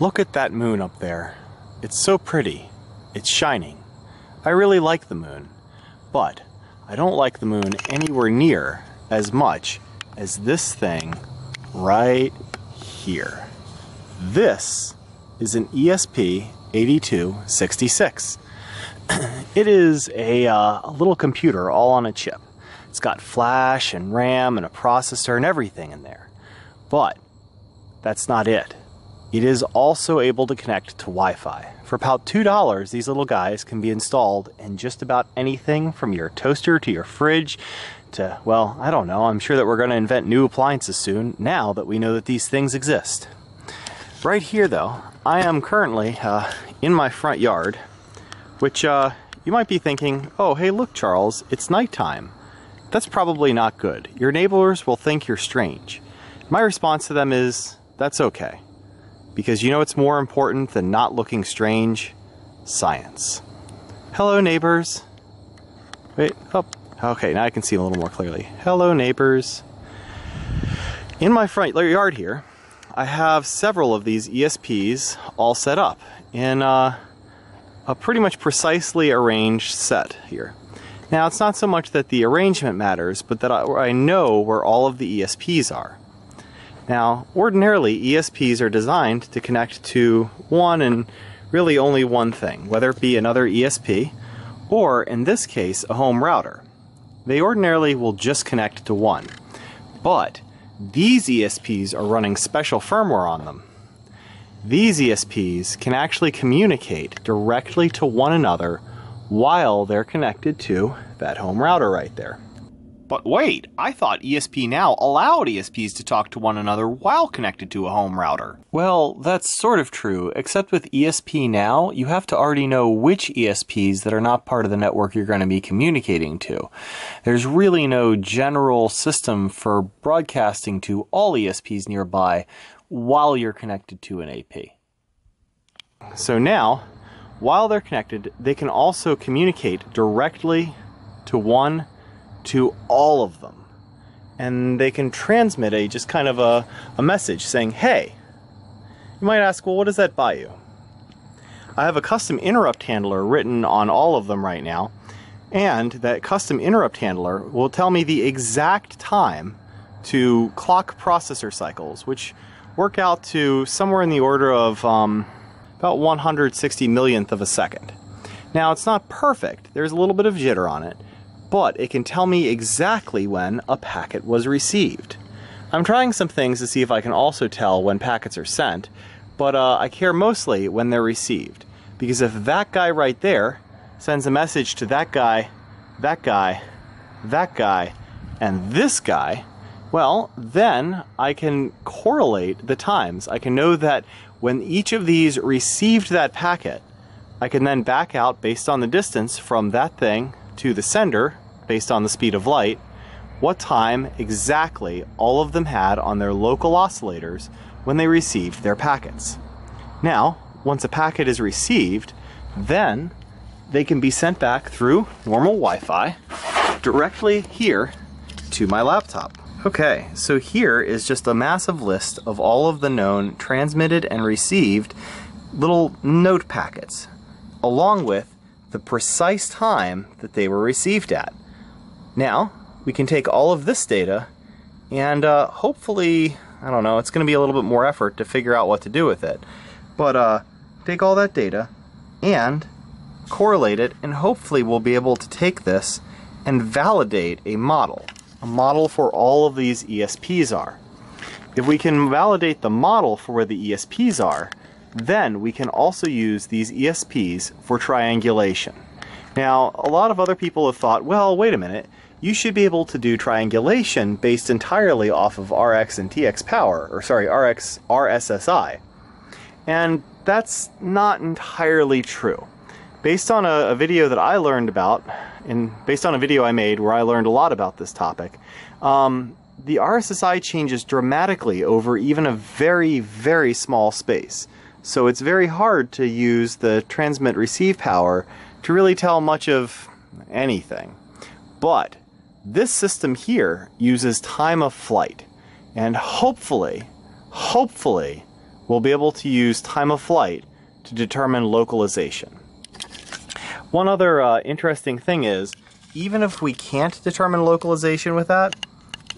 Look at that moon up there. It's so pretty. It's shining. I really like the moon. But I don't like the moon anywhere near as much as this thing right here. This is an ESP 8266. it is a, uh, a little computer all on a chip. It's got flash and RAM and a processor and everything in there. But that's not it. It is also able to connect to Wi Fi. For about $2, these little guys can be installed in just about anything from your toaster to your fridge to, well, I don't know. I'm sure that we're going to invent new appliances soon now that we know that these things exist. Right here, though, I am currently uh, in my front yard, which uh, you might be thinking, oh, hey, look, Charles, it's nighttime. That's probably not good. Your neighbors will think you're strange. My response to them is, that's okay. Because you know what's more important than not looking strange? Science. Hello, neighbors. Wait, oh, okay, now I can see a little more clearly. Hello, neighbors. In my front yard here, I have several of these ESPs all set up in uh, a pretty much precisely arranged set here. Now, it's not so much that the arrangement matters, but that I, I know where all of the ESPs are. Now, ordinarily, ESPs are designed to connect to one and really only one thing, whether it be another ESP or, in this case, a home router. They ordinarily will just connect to one. But these ESPs are running special firmware on them. These ESPs can actually communicate directly to one another while they're connected to that home router right there. But wait, I thought ESP Now allowed ESPs to talk to one another while connected to a home router. Well, that's sort of true, except with ESP Now, you have to already know which ESPs that are not part of the network you're going to be communicating to. There's really no general system for broadcasting to all ESPs nearby while you're connected to an AP. So now, while they're connected, they can also communicate directly to one to all of them. And they can transmit a just kind of a, a message saying, hey, you might ask, well, what does that buy you? I have a custom interrupt handler written on all of them right now, and that custom interrupt handler will tell me the exact time to clock processor cycles, which work out to somewhere in the order of um, about 160 millionth of a second. Now, it's not perfect, there's a little bit of jitter on it, but it can tell me exactly when a packet was received. I'm trying some things to see if I can also tell when packets are sent, but uh, I care mostly when they're received. Because if that guy right there sends a message to that guy, that guy, that guy, and this guy, well, then I can correlate the times. I can know that when each of these received that packet, I can then back out based on the distance from that thing to the sender based on the speed of light what time exactly all of them had on their local oscillators when they received their packets. Now, once a packet is received, then they can be sent back through normal Wi-Fi directly here to my laptop. Okay, so here is just a massive list of all of the known transmitted and received little note packets, along with the precise time that they were received at. Now, we can take all of this data and uh, hopefully, I don't know, it's going to be a little bit more effort to figure out what to do with it. But uh, take all that data and correlate it, and hopefully we'll be able to take this and validate a model, a model for all of these ESPs are. If we can validate the model for where the ESPs are, then we can also use these ESPs for triangulation. Now, a lot of other people have thought, well, wait a minute, you should be able to do triangulation based entirely off of RX and TX power, or sorry, RX RSSI. And that's not entirely true. Based on a, a, video that I learned about, and based on a video I made where I learned a lot about this topic, um, the RSSI changes dramatically over even a very, very small space. So it's very hard to use the transmit receive power to really tell much of anything. But this system here uses time of flight. And hopefully, hopefully, we'll be able to use time of flight to determine localization. One other uh, interesting thing is, even if we can't determine localization with that,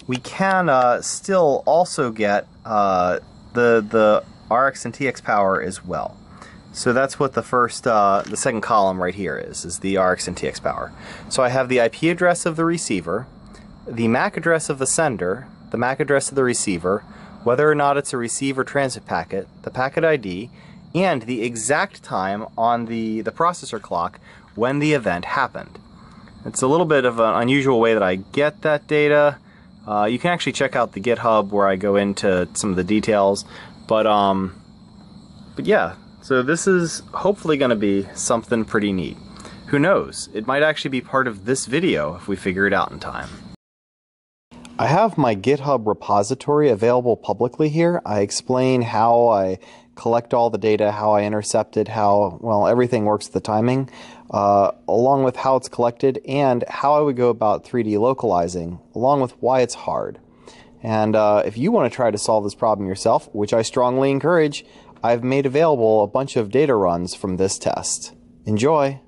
we can uh, still also get uh, the the RX and TX power as well. So that's what the first, uh, the second column right here is, is the RX and TX power. So I have the IP address of the receiver, the MAC address of the sender, the MAC address of the receiver, whether or not it's a receive or transit packet, the packet ID, and the exact time on the, the processor clock when the event happened. It's a little bit of an unusual way that I get that data. Uh, you can actually check out the GitHub where I go into some of the details, but um, but yeah, so this is hopefully going to be something pretty neat. Who knows? It might actually be part of this video if we figure it out in time. I have my GitHub repository available publicly here. I explain how I collect all the data, how I intercept it, how, well, everything works the timing, uh, along with how it's collected and how I would go about 3D localizing, along with why it's hard. And uh, if you want to try to solve this problem yourself, which I strongly encourage, I've made available a bunch of data runs from this test. Enjoy!